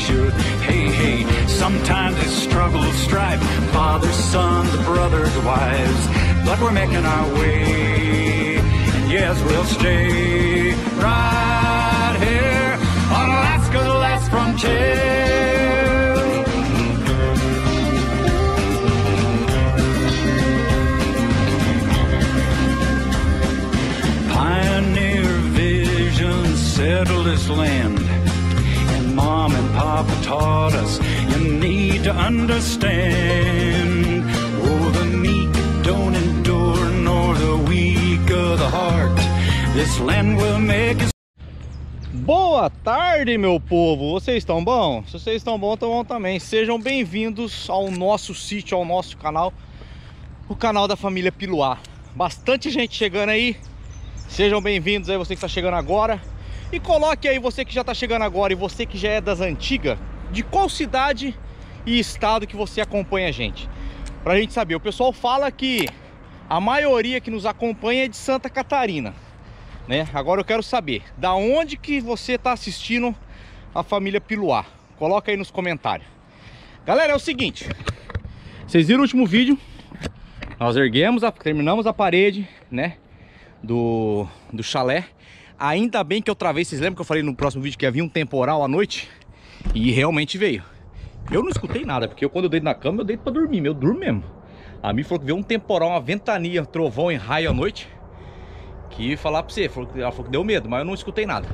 should. Hey, hey, sometimes it's struggle, strife, fathers, sons, brothers, wives, but we're making our way. And yes, we'll stay right here on Alaska's last frontier. To understand. Oh, the meek don't endure, nor the weak of the heart. This land will make us. Boa tarde, meu povo! Vocês estão bom? Se vocês estão bom, estão bom também. Sejam bem-vindos ao nosso sítio, ao nosso canal, o canal da família Piluá. Bastante gente chegando aí. Sejam bem-vindos aí, você que está chegando agora. E coloque aí você que já está chegando agora e você que já é das antigas, de qual cidade e estado que você acompanha a gente. Pra gente saber, o pessoal fala que a maioria que nos acompanha é de Santa Catarina né? Agora eu quero saber, da onde que você está assistindo a família Piluá? Coloca aí nos comentários. Galera, é o seguinte, vocês viram o último vídeo? Nós erguemos, a, terminamos a parede, né? Do, do chalé. Ainda bem que eu travei, vocês lembram que eu falei no próximo vídeo que havia um temporal à noite? E realmente veio. Eu não escutei nada, porque eu, quando eu deito na cama, eu deito pra dormir, eu durmo mesmo. A mim falou que veio um temporal, uma ventania, trovão e raio à noite. Que falar pra você, ela falou que deu medo, mas eu não escutei nada.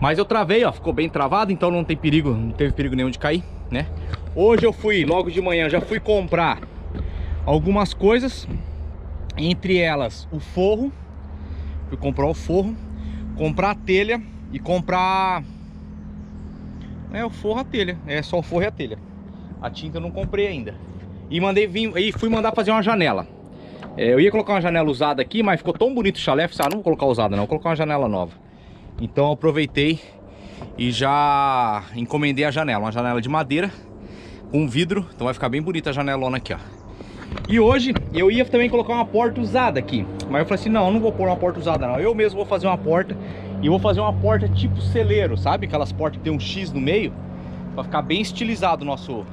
Mas eu travei, ó, ficou bem travado, então não tem perigo, não teve perigo nenhum de cair, né? Hoje eu fui, logo de manhã, já fui comprar algumas coisas, entre elas o forro, fui comprar o forro, comprar a telha e comprar... É, o forro a telha, é só o forro e a telha. A tinta eu não comprei ainda. E mandei vir, e fui mandar fazer uma janela. É, eu ia colocar uma janela usada aqui, mas ficou tão bonito o chalé, falei, ah, não vou colocar usada não, vou colocar uma janela nova. Então eu aproveitei e já encomendei a janela, uma janela de madeira com vidro, então vai ficar bem bonita a janelona aqui, ó. E hoje eu ia também colocar uma porta usada aqui, mas eu falei assim, não, não vou pôr uma porta usada não, eu mesmo vou fazer uma porta e vou fazer uma porta tipo celeiro, sabe? Aquelas portas que tem um X no meio, pra ficar bem estilizado o nosso,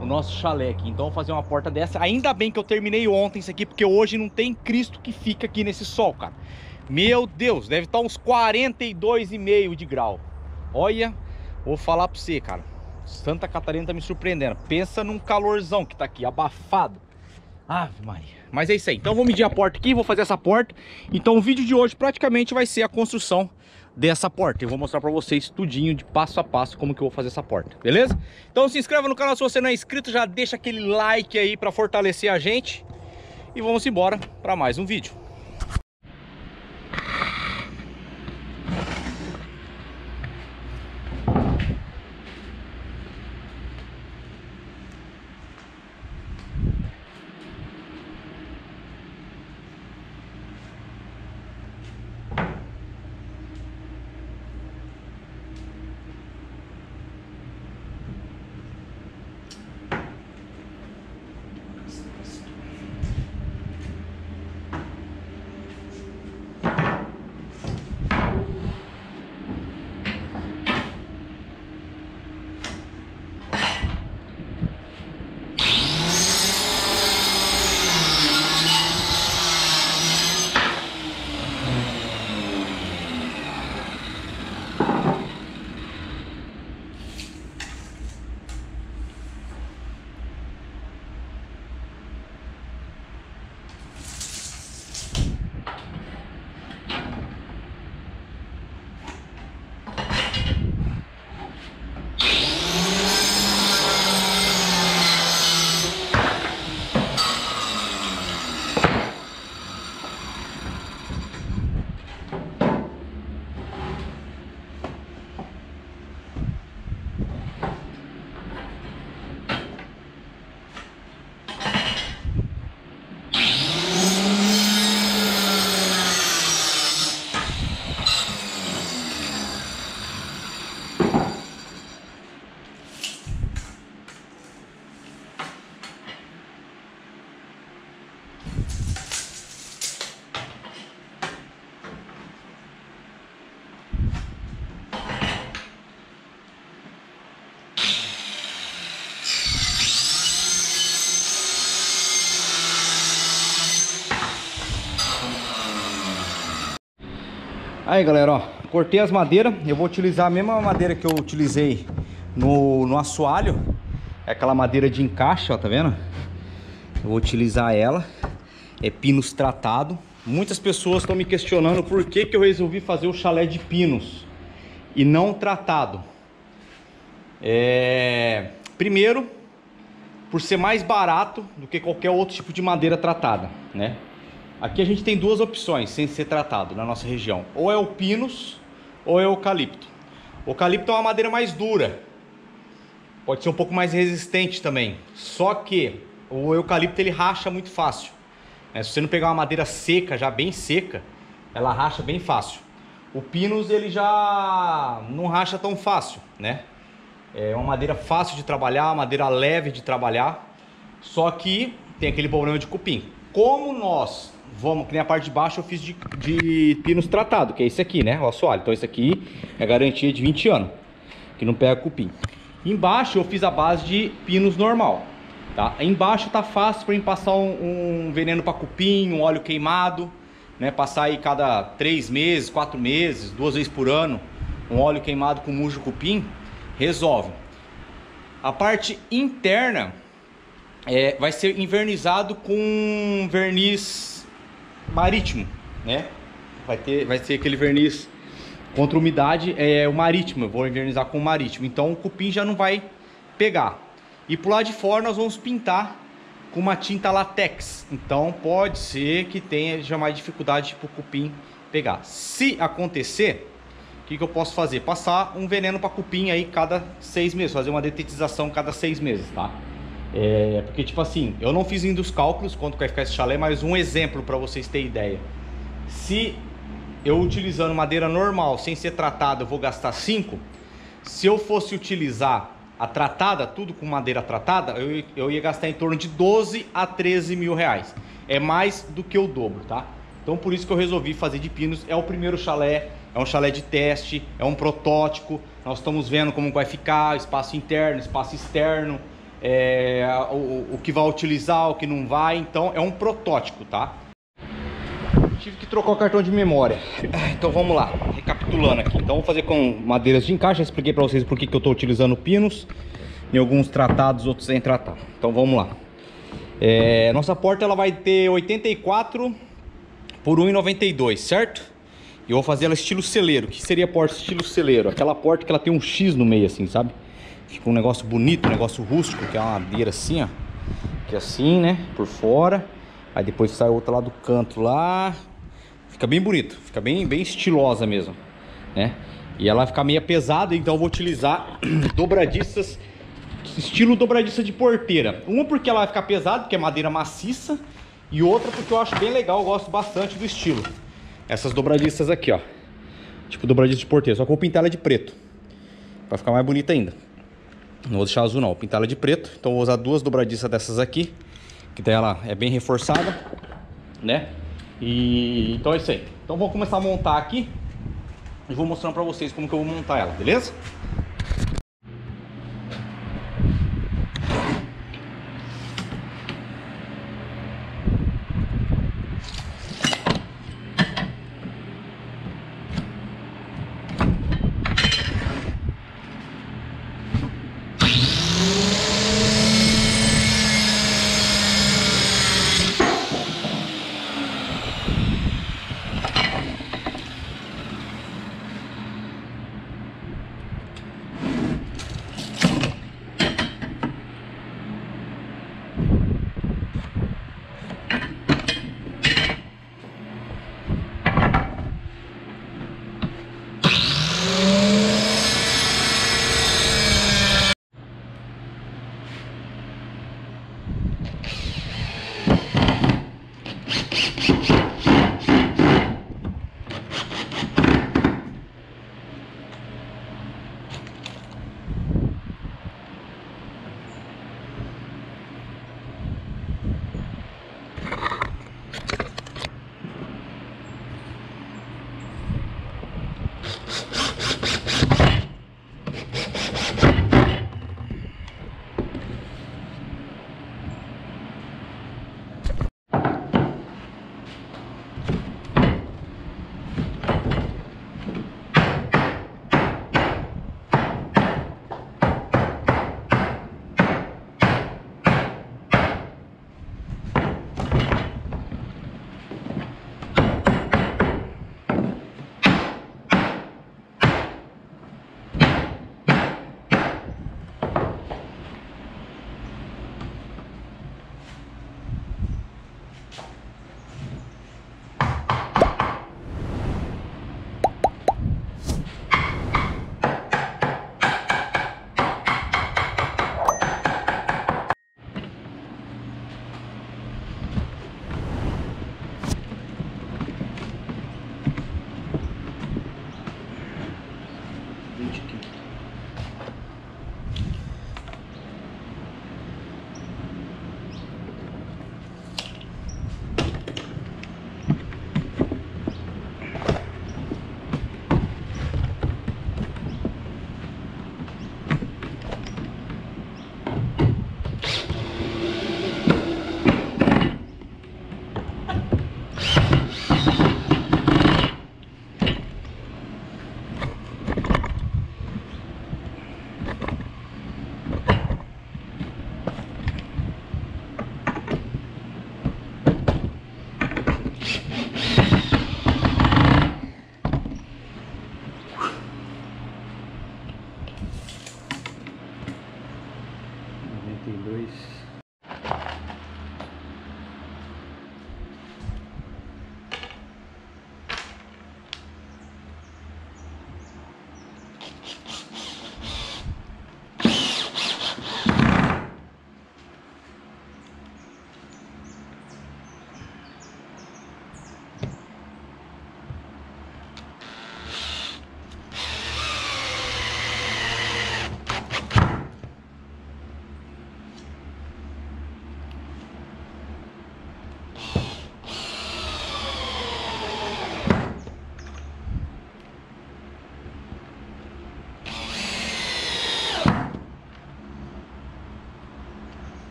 o nosso chalé aqui. Então vou fazer uma porta dessa. Ainda bem que eu terminei ontem isso aqui, porque hoje não tem Cristo que fica aqui nesse sol, cara. Meu Deus, deve estar uns 42,5 de grau. Olha, vou falar pra você, cara. Santa Catarina tá me surpreendendo. Pensa num calorzão que tá aqui, abafado. Ave Maria. Mas é isso aí. Então vou medir a porta aqui, vou fazer essa porta. Então o vídeo de hoje praticamente vai ser a construção dessa porta. Eu vou mostrar pra vocês tudinho de passo a passo como que eu vou fazer essa porta, beleza? Então se inscreva no canal se você não é inscrito, já deixa aquele like aí pra fortalecer a gente. E vamos embora pra mais um vídeo. Aí galera, ó, cortei as madeiras, eu vou utilizar a mesma madeira que eu utilizei no, no assoalho, é aquela madeira de encaixe, ó, tá vendo? Eu vou utilizar ela, é pinos tratado. Muitas pessoas estão me questionando por que, que eu resolvi fazer o chalé de pinos e não tratado. É... Primeiro, por ser mais barato do que qualquer outro tipo de madeira tratada, né? Aqui a gente tem duas opções sem ser tratado na nossa região. Ou é o pinus ou é o eucalipto. O eucalipto é uma madeira mais dura. Pode ser um pouco mais resistente também. Só que o eucalipto ele racha muito fácil. É, se você não pegar uma madeira seca, já bem seca, ela racha bem fácil. O pinus ele já não racha tão fácil, né? É uma madeira fácil de trabalhar, uma madeira leve de trabalhar. Só que tem aquele problema de cupim. Como nós vamos, que nem a parte de baixo eu fiz de, de pinos tratado, que é esse aqui, né? O assoalho. Então esse aqui é garantia de 20 anos, que não pega cupim. Embaixo eu fiz a base de pinos normal, tá? Embaixo tá fácil para mim passar um, um veneno para cupim, um óleo queimado, né? Passar aí cada três meses, quatro meses, duas vezes por ano, um óleo queimado com mujo cupim, resolve. A parte interna é, vai ser invernizado com verniz marítimo, né? Vai ter, vai ser aquele verniz contra umidade, é o marítimo. Eu vou invernizar com o marítimo. Então o cupim já não vai pegar. E pro lado de fora nós vamos pintar com uma tinta latex. Então pode ser que tenha já mais dificuldade para o cupim pegar. Se acontecer, o que, que eu posso fazer? Passar um veneno para cupim aí cada seis meses, fazer uma detetização cada seis meses, tá? É, porque, tipo assim, eu não fiz ainda os cálculos quanto vai ficar esse chalé, mas um exemplo para vocês terem ideia. Se eu utilizando madeira normal, sem ser tratada, eu vou gastar 5. Se eu fosse utilizar a tratada, tudo com madeira tratada, eu, eu ia gastar em torno de 12 a 13 mil reais. É mais do que o dobro, tá? Então por isso que eu resolvi fazer de pinos. É o primeiro chalé, é um chalé de teste, é um protótipo. Nós estamos vendo como vai ficar, espaço interno, espaço externo é, o, o que vai utilizar, o que não vai. Então é um protótipo, tá? Tive que trocar o cartão de memória. Então vamos lá, recapitulando aqui. Então vou fazer com madeiras de encaixe. Expliquei para vocês por que eu estou utilizando pinos. Em alguns tratados, outros sem tratar. Então vamos lá. É, nossa porta ela vai ter 84 por 1,92, certo? E eu vou fazer ela estilo celeiro. O que seria porta estilo celeiro? Aquela porta que ela tem um X no meio assim, sabe? Fica um negócio bonito, um negócio rústico, que é uma madeira assim, ó. Que é assim, né? Por fora. Aí depois sai outra lá do canto lá. Fica bem bonito, fica bem, bem estilosa mesmo, né? E ela vai ficar meio pesada, então eu vou utilizar dobradiças, estilo dobradiça de porteira. Uma porque ela vai ficar pesada, porque é madeira maciça. E outra porque eu acho bem legal, eu gosto bastante do estilo. Essas dobradiças aqui, ó. Tipo dobradiça de porteira, só que eu vou pintar ela de preto. Pra ficar mais bonita ainda. Não vou deixar azul não, vou pintar ela de preto. Então vou usar duas dobradiças dessas aqui. Que daí ela é bem reforçada, né? E então é isso aí. Então vou começar a montar aqui. E vou mostrando pra vocês como que eu vou montar ela, beleza?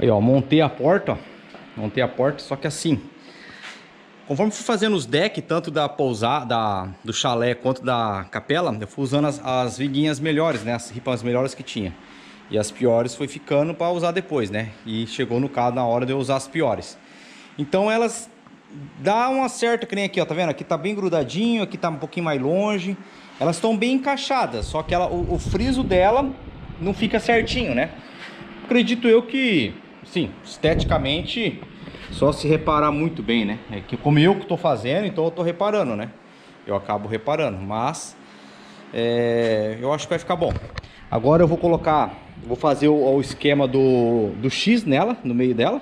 Aí, ó, montei a porta, ó. Montei a porta, só que assim. Conforme fui fazendo os decks, tanto da pousada, da, do chalé quanto da capela, eu fui usando as, as viguinhas melhores, né? As ripas melhores que tinha. E as piores foi ficando para usar depois, né? E chegou no caso na hora de eu usar as piores. Então elas dá uma certa, que nem aqui, ó, tá vendo? Aqui tá bem grudadinho, aqui tá um pouquinho mais longe. Elas estão bem encaixadas, só que ela, o, o friso dela não fica certinho, né? Acredito eu que, sim, esteticamente, só se reparar muito bem, né? É que como eu que tô fazendo, então eu tô reparando, né? Eu acabo reparando, mas é, eu acho que vai ficar bom. Agora eu vou colocar, vou fazer o, o esquema do, do X nela, no meio dela.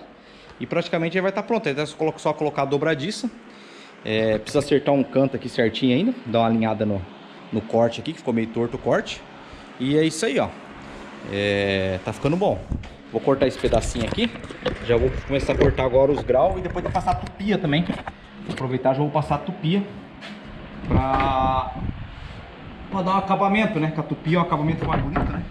E praticamente já vai estar pronto. Então é só, só colocar a dobradiça. É, precisa acertar um canto aqui certinho ainda. Dar uma alinhada no, no corte aqui, que ficou meio torto o corte. E é isso aí, ó. É, tá ficando bom. Vou cortar esse pedacinho aqui. Já vou começar a cortar agora os graus e depois vou passar a tupia também. Vou aproveitar já vou passar a tupia pra, pra dar um acabamento, né? Que a tupia é um acabamento mais bonito, né?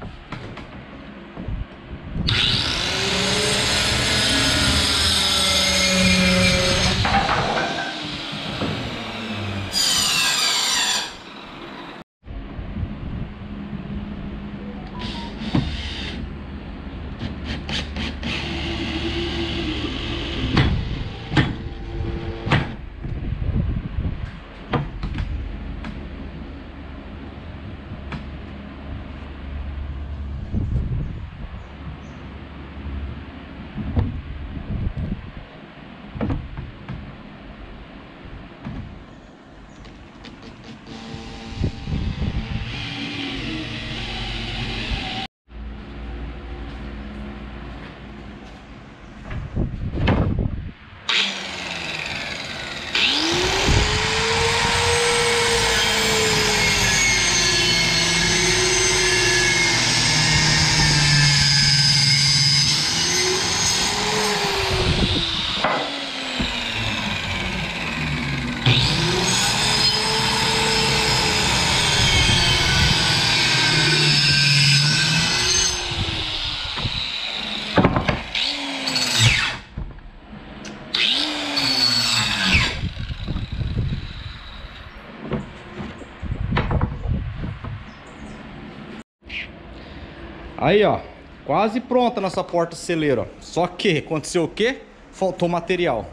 Aí, ó, quase pronta nossa porta celeiro, ó. Só que aconteceu o quê? Faltou material.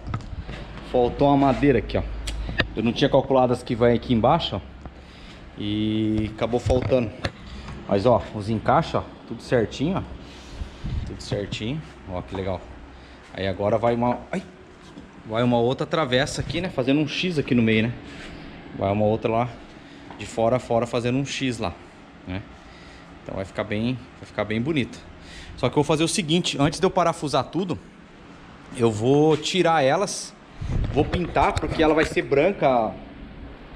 Faltou uma madeira aqui, ó. Eu não tinha calculado as que vai aqui embaixo, ó. E acabou faltando. Mas, ó, os encaixes, ó, tudo certinho, ó. Tudo certinho. Ó, que legal. Aí agora vai uma... Ai! Vai uma outra travessa aqui, né? Fazendo um X aqui no meio, né? Vai uma outra lá de fora a fora fazendo um X lá, né? Então vai ficar bem, vai ficar bem bonito. Só que eu vou fazer o seguinte, antes de eu parafusar tudo, eu vou tirar elas, vou pintar porque ela vai ser branca,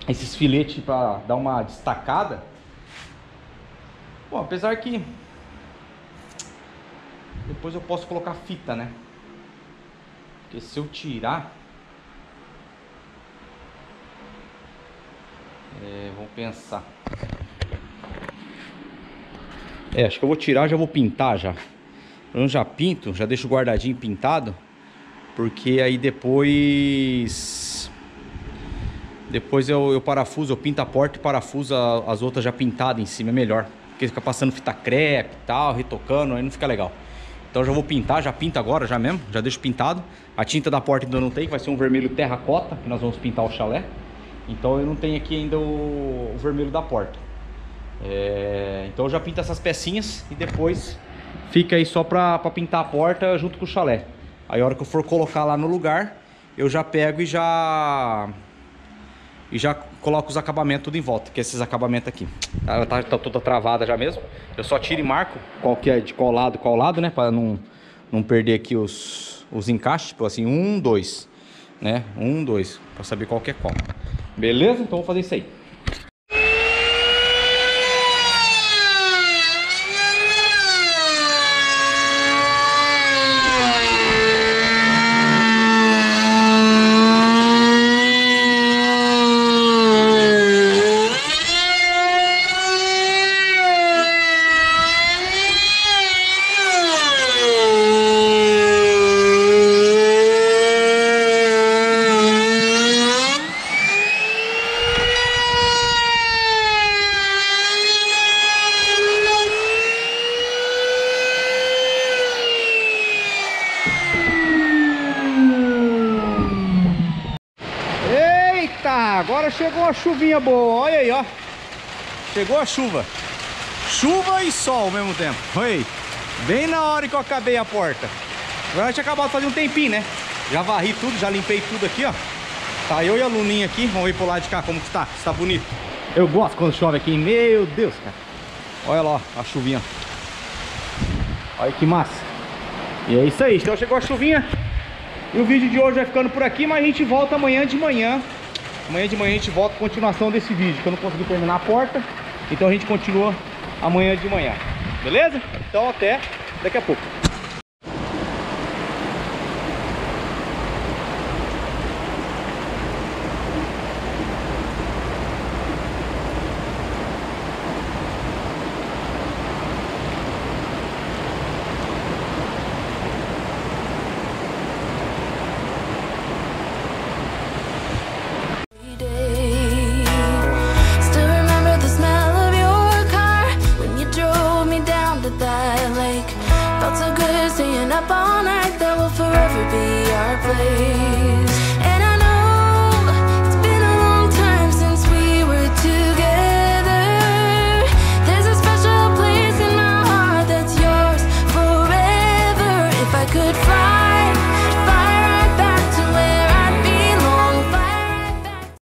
esses filetes para dar uma destacada. Bom, apesar que depois eu posso colocar fita, né? Porque se eu tirar é, vamos pensar. É, acho que eu vou tirar, já vou pintar já. Eu já pinto, já deixo guardadinho pintado, porque aí depois depois eu, eu parafuso, eu pinto a porta e parafuso as outras já pintadas em cima, é melhor. Porque fica passando fita crepe e tal, retocando, aí não fica legal. Então já vou pintar, já pinta agora, já mesmo, já deixo pintado. A tinta da porta ainda não tem, que vai ser um vermelho terracota, que nós vamos pintar o chalé. Então eu não tenho aqui ainda o, o vermelho da porta. É, então já pinto essas pecinhas e depois fica aí só pra pintar a porta junto com o chalé. Aí a hora que eu for colocar lá no lugar, eu já pego e já e já coloco os acabamentos tudo em volta, que é esses acabamentos aqui. Ela tá, tá toda travada já mesmo. Eu só tiro e marco qual que é de qual lado, qual lado, né? Para não, não perder aqui os, os encaixes, tipo assim, um, dois, né? Um, dois, para saber qual que é qual. Beleza? Então vou fazer isso aí. Eita, agora chegou uma chuvinha boa, olha aí, ó. Chegou a chuva. Chuva e sol ao mesmo tempo. Aí. Bem na hora que eu acabei a porta. Agora eu tinha acabado de fazer um tempinho, né? Já varri tudo, já limpei tudo aqui, ó. Tá eu e a Luninha aqui. Vamos ver pro lado de cá como que tá. Se tá bonito. Eu gosto quando chove aqui. Meu Deus, cara. Olha lá, ó, a chuvinha. Olha que massa. E é isso aí. Então chegou a chuvinha. E o vídeo de hoje vai ficando por aqui, mas a gente volta amanhã de manhã. Amanhã de manhã a gente volta a continuação desse vídeo, que eu não consegui terminar a porta. Então a gente continua amanhã de manhã. Beleza? Então até daqui a pouco.